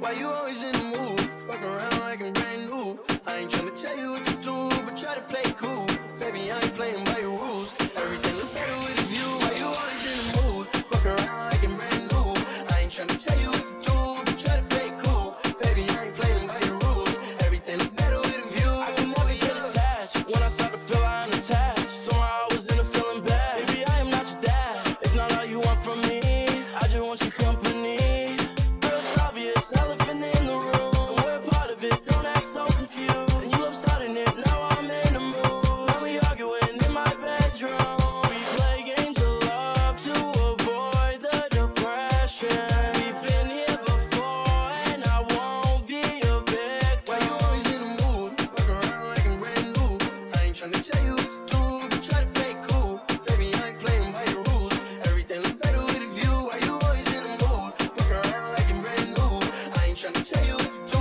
Why you always in the mood? Fuck around like I'm brand new. I ain't tryna tell you what to do, but try to play cool. Baby, I ain't playing. just want your company. It's obvious, elephant in the room. We're part of it, don't act so confused. You love starting it, now I'm in the mood. We arguing in my bedroom. We play games of love to avoid the depression. We've been here before, and I won't be a victim. Why you always in the mood? Around like I ain't trying to tell you. Let's.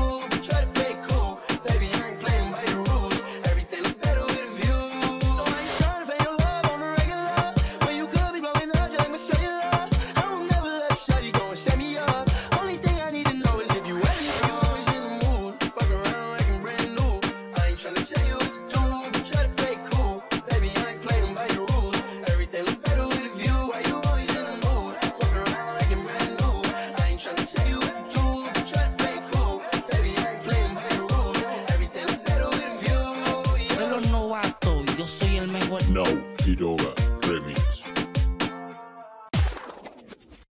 Now, Fedora Remix.